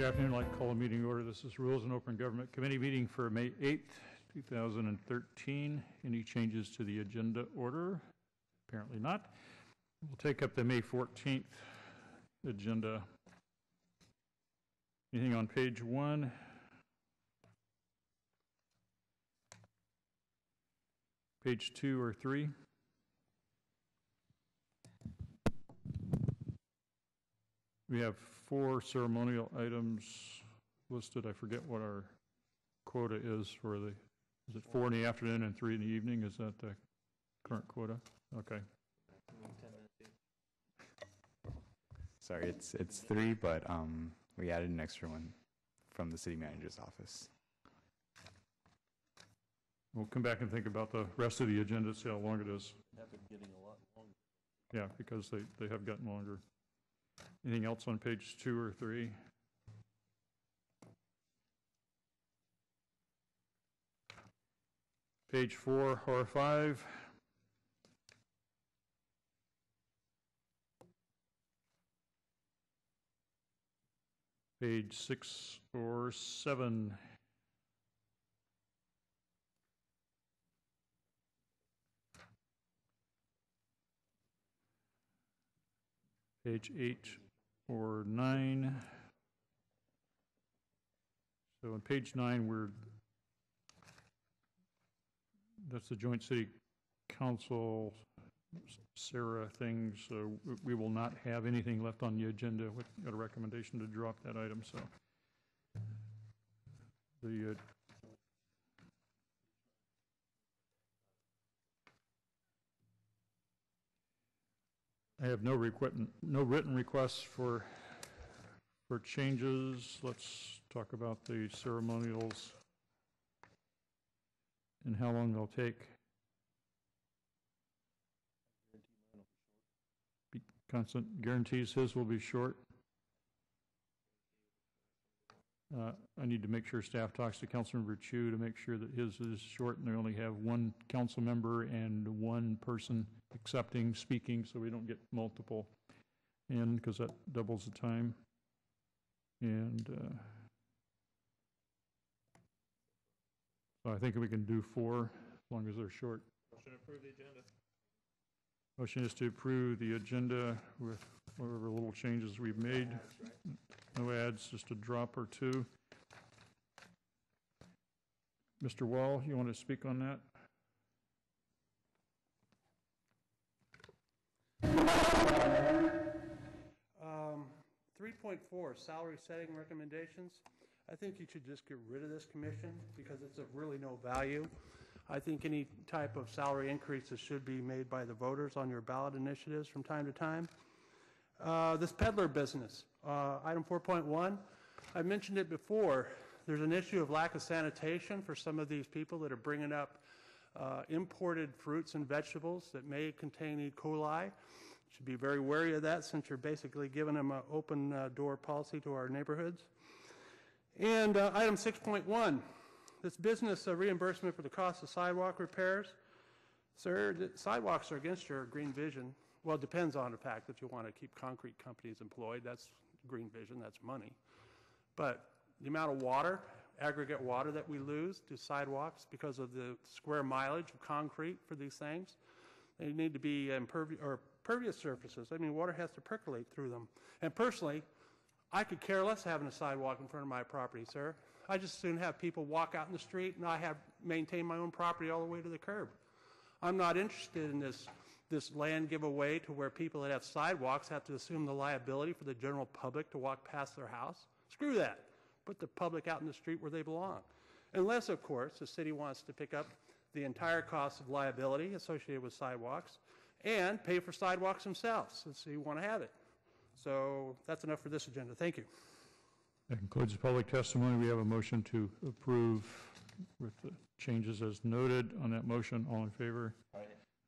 Good afternoon. I'd like to call a meeting order. This is Rules and Open Government Committee meeting for May 8th, 2013. Any changes to the agenda order? Apparently not. We'll take up the May 14th agenda. Anything on page one? Page two or three? We have four ceremonial items listed. I forget what our quota is for the, is it four in the afternoon and three in the evening? Is that the current quota? Okay. Sorry, it's, it's three, but um, we added an extra one from the city manager's office. We'll come back and think about the rest of the agenda, see how long it is. Yeah, because they, they have gotten longer. Anything else on page two or three? Page four or five? Page six or seven? Page eight or nine? So on page nine, we're, that's the joint city council SARA thing, so we will not have anything left on the agenda with got a recommendation to drop that item, so. The, uh, I have no no written requests for, for changes. Let's talk about the ceremonials and how long they'll take. Constant guarantees his will be short. Uh, I need to make sure staff talks to Councilmember Chu to make sure that his is short and they only have one council member and one person accepting, speaking, so we don't get multiple in, because that doubles the time. And, uh, so I think we can do four, as long as they're short. Motion to approve the agenda. Motion is to approve the agenda with whatever little changes we've made. No ads, just a drop or two. Mr. Wall, you want to speak on that? Um, 3.4, salary setting recommendations. I think you should just get rid of this commission because it's of really no value. I think any type of salary increases should be made by the voters on your ballot initiatives from time to time. Uh, This peddler business, uh, item 4.1, I mentioned it before. There's an issue of lack of sanitation for some of these people that are bringing up uh, imported fruits and vegetables that may contain E. coli. Should be very wary of that since you're basically giving them an open uh, door policy to our neighborhoods. And uh, item 6.1, this business uh, reimbursement for the cost of sidewalk repairs. Sir, sidewalks are against your green vision. Well, it depends on the fact that you want to keep concrete companies employed. That's green vision, that's money. But the amount of water, aggregate water that we lose to sidewalks because of the square mileage of concrete for these things, they need to be impervious, or pervious surfaces. I mean, water has to percolate through them. And personally, I could care less having a sidewalk in front of my property, sir. I just soon have people walk out in the street and I have maintained my own property all the way to the curb. I'm not interested in this, this land giveaway to where people that have sidewalks have to assume the liability for the general public to walk past their house. Screw that. Put the public out in the street where they belong. Unless, of course, the city wants to pick up the entire cost of liability associated with sidewalks and pay for sidewalks themselves, since you want to have it. So that's enough for this agenda. Thank you. That concludes the public testimony. We have a motion to approve with the changes as noted on that motion. All in favor? Aye.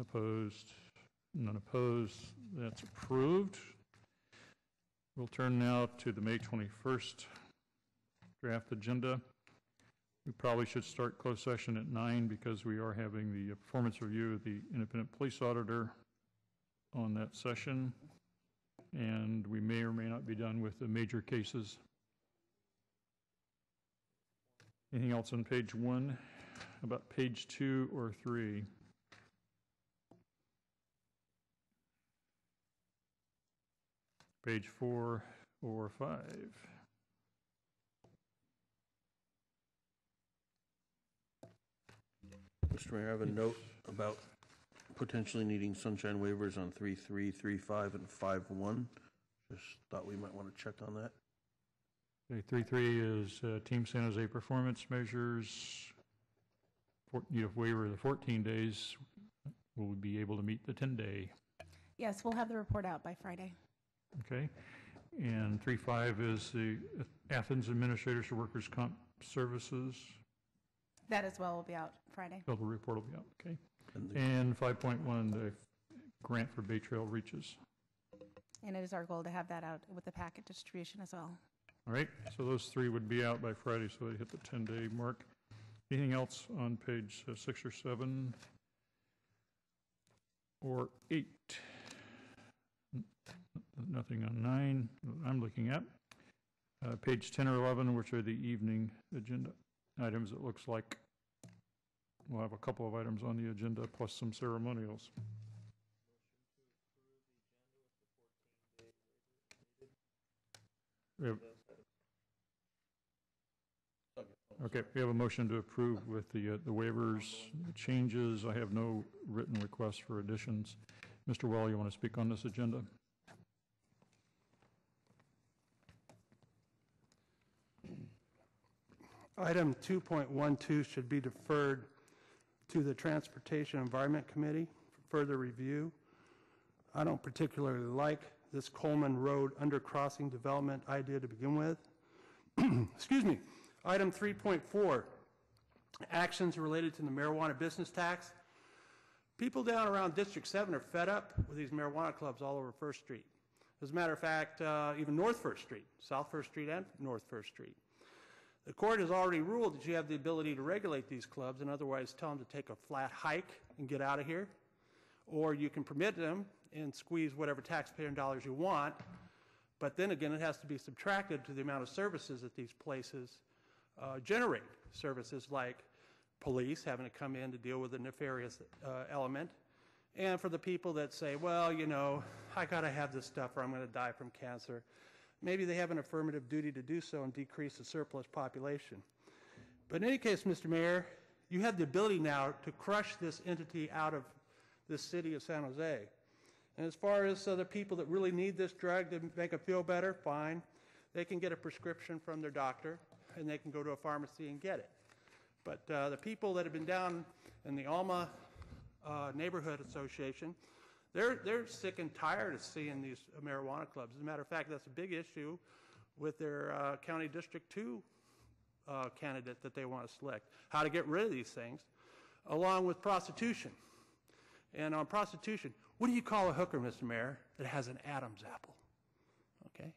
Opposed? None opposed. That's approved. We'll turn now to the May 21st draft agenda. We probably should start closed session at nine because we are having the performance review of the independent police auditor on that session. And we may or may not be done with the major cases Anything else on page one about page two or three? Page four or five? Mr. Mayor, I have a note about potentially needing sunshine waivers on 3.3, 3.5, and 5.1. Just thought we might want to check on that. Okay, three, three is uh, Team San Jose performance measures. For- Need a waiver of the 14 days. Will we be able to meet the 10-day? Yes, we'll have the report out by Friday. Okay? And three, five is the Athens Administrators for Workers' Comp Services. That as well will be out Friday. Bill, the report will be out, okay? And the- And 5.1, the grant for Bay Trail Reaches. And it is our goal to have that out with the packet distribution as well. All right, so those three would be out by Friday, so they hit the 10-day mark. Anything else on page uh, six or seven? Or eight? Nothing on nine, I'm looking at. Uh, Page 10 or 11, which are the evening agenda items, it looks like we'll have a couple of items on the agenda, plus some ceremonials. Okay, we have a motion to approve with the, uh, the waivers, the changes. I have no written requests for additions. Mr. Wall, you want to speak on this agenda? Item 2.12 should be deferred to the Transportation Environment Committee for further review. I don't particularly like this Coleman Road undercrossing development idea to begin with. Excuse me. Item 3.4, actions related to the marijuana business tax. People down around District 7 are fed up with these marijuana clubs all over First Street. As a matter of fact, uh, even North First Street, South First Street and North First Street. The court has already ruled that you have the ability to regulate these clubs and otherwise tell them to take a flat hike and get out of here. Or you can permit them and squeeze whatever taxpayer dollars you want. But then again, it has to be subtracted to the amount of services that these places uh, generate. Services like police having to come in to deal with a nefarious uh, element. And for the people that say, well, you know, I got to have this stuff or I'm going to die from cancer maybe they have an affirmative duty to do so and decrease the surplus population. But in any case, Mr. Mayor, you have the ability now to crush this entity out of the city of San Jose. And as far as uh, the people that really need this drug to make them feel better, fine. They can get a prescription from their doctor and they can go to a pharmacy and get it. But uh, the people that have been down in the Alma uh, Neighborhood Association, they're, they're sick and tired of seeing these marijuana clubs. As a matter of fact, that's a big issue with their uh, County District 2 uh, candidate that they want to select, how to get rid of these things, along with prostitution. And on prostitution, what do you call a hooker, Mr. Mayor, that has an Adam's apple? Okay?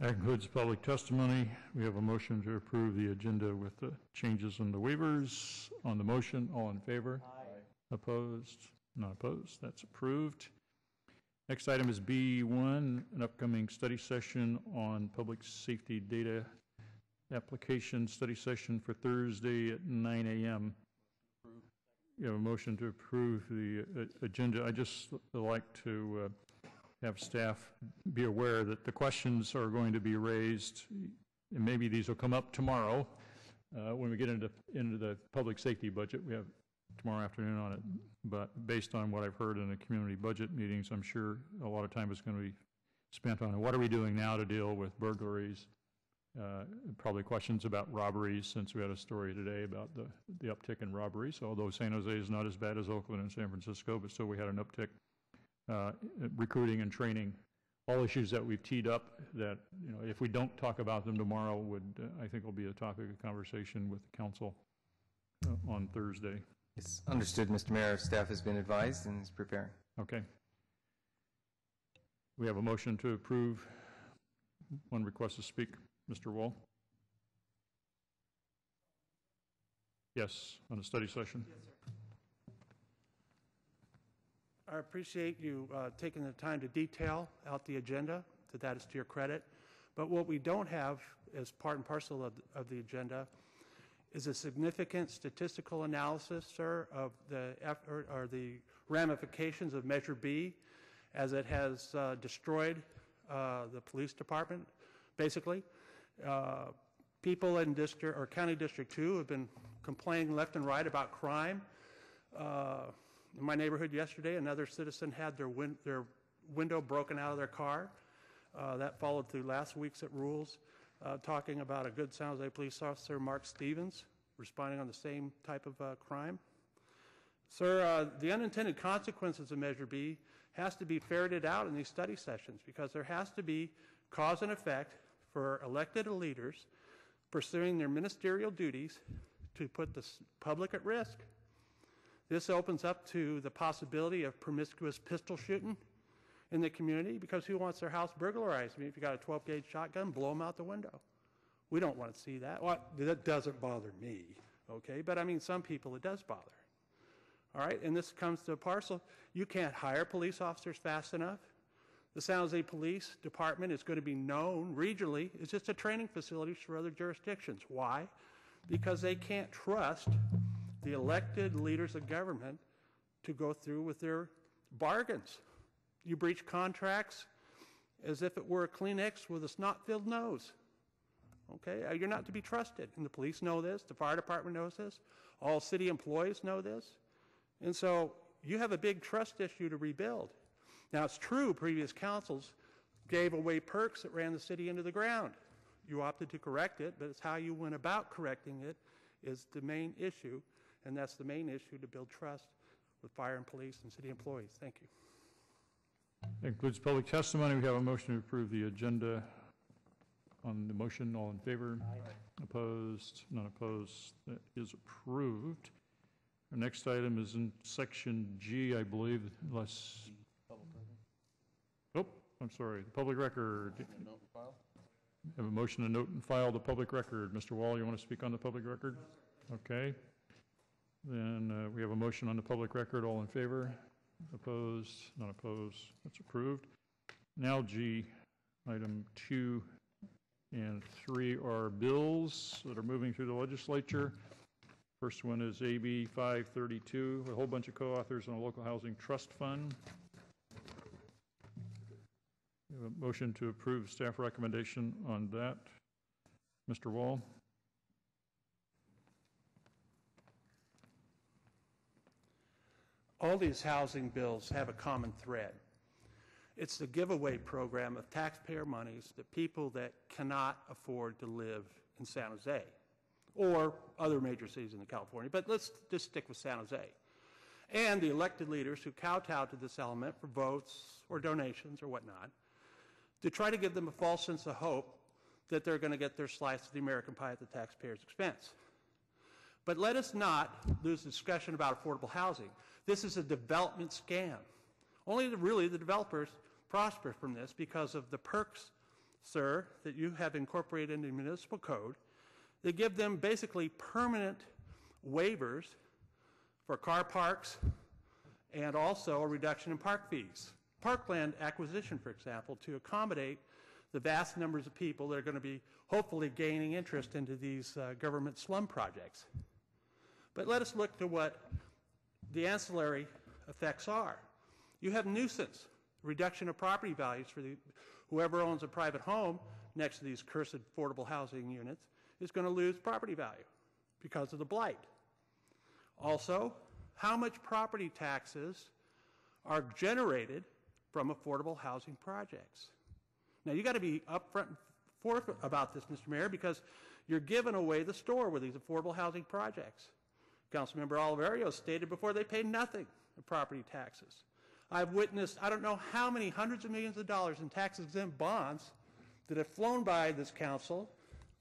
That concludes public testimony. We have a motion to approve the agenda with the changes and the waivers. On the motion, all in favor? Aye. Opposed? Not opposed. That's approved. Next item is B1, an upcoming study session on public safety data application study session for Thursday at 9 a.m. You have a motion to approve the uh, agenda. I just like to uh, have staff be aware that the questions are going to be raised, and maybe these will come up tomorrow, uh, when we get into, into the public safety budget. We have tomorrow afternoon on it. But based on what I've heard in the community budget meetings, I'm sure a lot of time is going to be spent on what are we doing now to deal with burglaries? Uh, Probably questions about robberies, since we had a story today about the, the uptick in robberies. Although San Jose is not as bad as Oakland and San Francisco, but still we had an uptick. Uh, Recruiting and training, all issues that we've teed up that, you know, if we don't talk about them tomorrow would, uh, I think will be a topic of conversation with the council uh, on Thursday. Yes, understood, Mr. Mayor. Staff has been advised and is preparing. Okay. We have a motion to approve. One request to speak. Mr. Wall? Yes, on a study session? I appreciate you uh, taking the time to detail out the agenda, that that is to your credit. But what we don't have as part and parcel of, of the agenda is a significant statistical analysis, sir, of the, eff- or, the ramifications of Measure B as it has uh, destroyed uh, the police department, basically. Uh, People in district, or County District Two have been complaining left and right about crime. Uh, In my neighborhood yesterday, another citizen had their win, their window broken out of their car. Uh, That followed through last week's at Rules, uh, talking about a good San Jose police officer, Mark Stevens, responding on the same type of uh, crime. Sir, uh, the unintended consequences of Measure B has to be ferreted out in these study sessions because there has to be cause and effect for elected leaders pursuing their ministerial duties to put the public at risk. This opens up to the possibility of promiscuous pistol shooting in the community because who wants their house burglarized? I mean, if you got a 12 gauge shotgun, blow them out the window. We don't want to see that. Well, that doesn't bother me, okay? But I mean, some people it does bother. All right, and this comes to a parcel. You can't hire police officers fast enough. The San Jose Police Department is going to be known regionally as just a training facility for other jurisdictions. Why? Because they can't trust the elected leaders of government to go through with their bargains. You breach contracts as if it were a Kleenex with a snot-filled nose. Okay, Uh, you're not to be trusted, and the police know this. The fire department knows this. All city employees know this. And so you have a big trust issue to rebuild. Now, it's true, previous councils gave away perks that ran the city into the ground. You opted to correct it, but it's how you went about correcting it is the main issue, and that's the main issue to build trust with fire and police and city employees. Thank you. That concludes public testimony. We have a motion to approve the agenda. On the motion, all in favor? Opposed? None opposed. That is approved. Our next item is in section G, I believe, unless... Oh, I'm sorry, the public record. Have a motion to note and file the public record. Mr. Wall, you want to speak on the public record? Okay. Then uh, we have a motion on the public record. All in favor? Opposed? Not opposed? That's approved. Now G, item two and three are bills that are moving through the legislature. First one is AB 532, a whole bunch of co-authors on a local housing trust fund. Motion to approve staff recommendation on that. Mr. Wall? All these housing bills have a common thread. It's the giveaway program of taxpayer monies to people that cannot afford to live in San Jose or other major cities in California, but let's just stick with San Jose. And the elected leaders who kowtow to this element for votes or donations or whatnot to try to give them a false sense of hope that they're going to get their slice of the American pie at the taxpayer's expense. But let us not lose discussion about affordable housing. This is a development scam. Only the, really the developers prosper from this because of the perks, sir, that you have incorporated into municipal code that give them basically permanent waivers for car parks and also a reduction in park fees. Parkland acquisition, for example, to accommodate the vast numbers of people that are going to be hopefully gaining interest into these uh, government slum projects. But let us look to what the ancillary effects are. You have nuisance, reduction of property values for the, whoever owns a private home next to these cursed affordable housing units is going to lose property value because of the blight. Also, how much property taxes are generated from affordable housing projects? Now, you've got to be upfront and forth about this, Mr. Mayor, because you're giving away the store with these affordable housing projects. Councilmember Oliverio stated before they pay nothing in property taxes. I've witnessed, I don't know how many hundreds of millions of dollars in tax exempt bonds that have flown by this council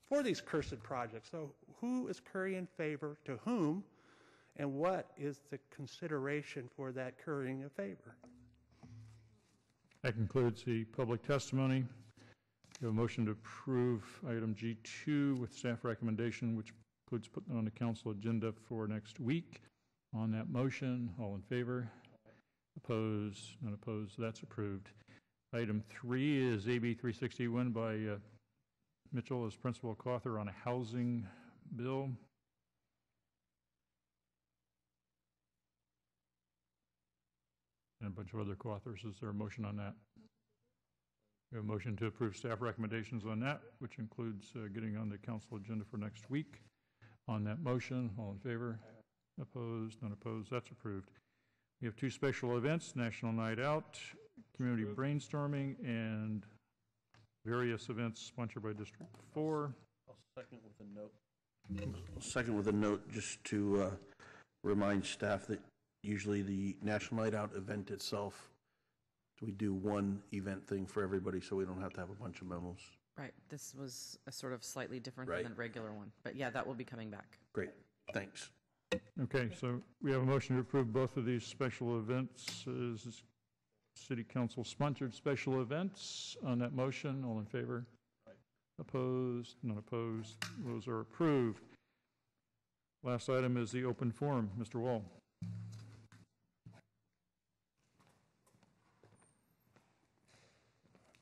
for these cursed projects. So who is currying favor to whom, and what is the consideration for that currying of favor? That concludes the public testimony. We have a motion to approve item G2 with staff recommendation, which includes putting on the council agenda for next week. On that motion, all in favor? Opposed? None opposed? That's approved. Item three is AB 361 by uh, Mitchell as principal co-author on a housing bill. And a bunch of other co-authors. Is there a motion on that? We have a motion to approve staff recommendations on that, which includes uh, getting on the council agenda for next week. On that motion, all in favor? Opposed? None opposed? That's approved. We have two special events, National Night Out, Community Brainstorming, and various events sponsored by District 4. I'll second with a note. I'll second with a note, just to uh, remind staff that usually the National Night Out event itself, we do one event thing for everybody, so we don't have to have a bunch of memos. Right, this was a sort of slightly different Right. than regular one, but yeah, that will be coming back. Great, thanks. Okay, so we have a motion to approve both of these special events as city council sponsored special events. On that motion, all in favor? Opposed? None opposed? Those are approved. Last item is the open forum. Mr. Wall.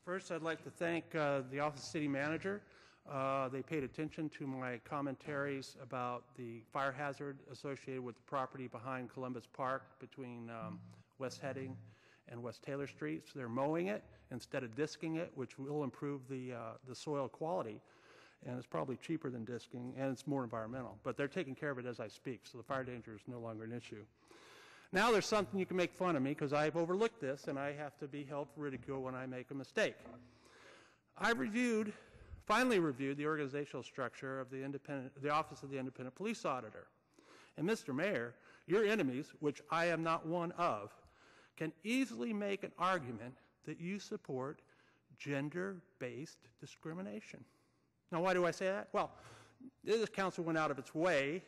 First, I'd like to thank uh, the Office of City Manager. Uh, They paid attention to my commentaries about the fire hazard associated with the property behind Columbus Park between um, West Hedding and West Taylor Streets. So they're mowing it instead of disking it, which will improve the, uh, the soil quality. And it's probably cheaper than disking, and it's more environmental. But they're taking care of it as I speak, so the fire danger is no longer an issue. Now there's something you can make fun of me because I've overlooked this and I have to be held for ridicule when I make a mistake. I reviewed, finally reviewed the organizational structure of the independent, the Office of the Independent Police Auditor. And Mr. Mayor, your enemies, which I am not one of, can easily make an argument that you support gender-based discrimination. Now, why do I say that? Well, this council went out of its way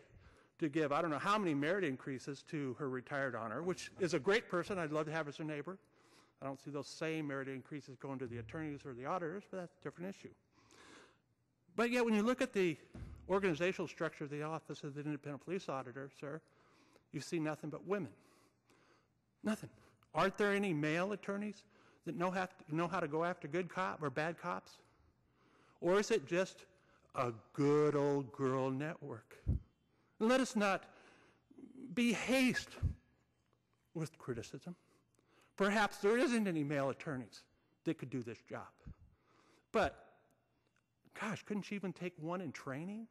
to give, I don't know how many merit increases to her retired honor, which is a great person I'd love to have as a neighbor. I don't see those same merit increases going to the attorneys or the auditors, but that's a different issue. But yet, when you look at the organizational structure of the Office of the Independent Police Auditor, sir, you see nothing but women. Nothing. Aren't there any male attorneys that know, have to, know how to go after good cop or bad cops? Or is it just a good old girl network? Let us not be haste with criticism. Perhaps there isn't any male attorneys that could do this job. But, gosh, couldn't she even take one in training?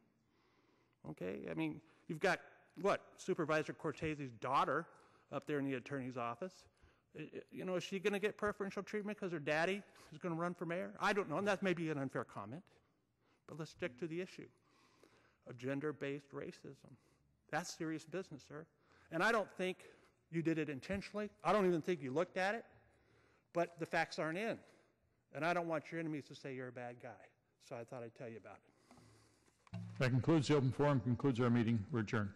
Okay, I mean, you've got, what, Supervisor Cortese's daughter up there in the attorney's office. You know, is she going to get preferential treatment because her daddy is going to run for mayor? I don't know, and that may be an unfair comment. But let's stick to the issue of gender-based racism. That's serious business, sir. And I don't think you did it intentionally. I don't even think you looked at it. But the facts aren't in. And I don't want your enemies to say you're a bad guy. So I thought I'd tell you about it. That concludes the open forum, concludes our meeting. We're adjourned.